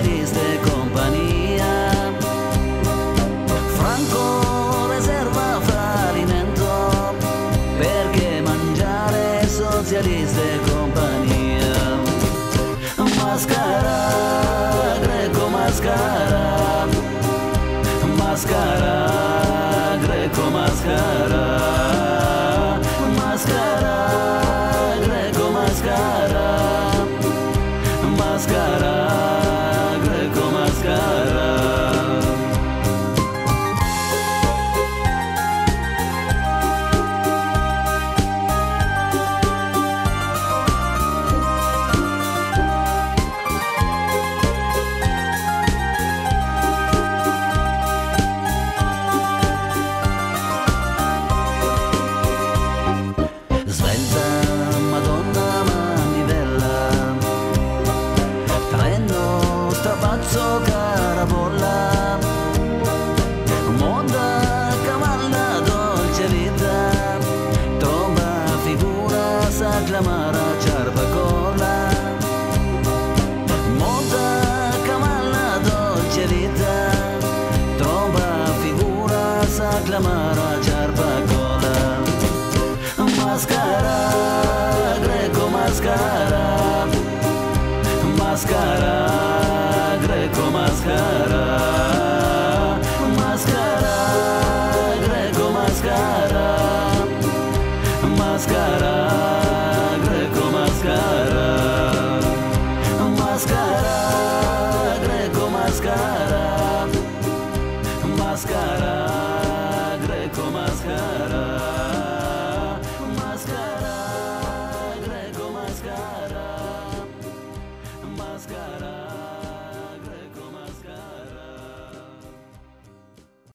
interiste compagnia. Franco riserva fallimento, perché mangiare socialiste compagnia. Mascherare Mascara, greco mascara, mascara, greco mascara, mascara.